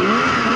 Música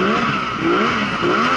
Mm-hmm.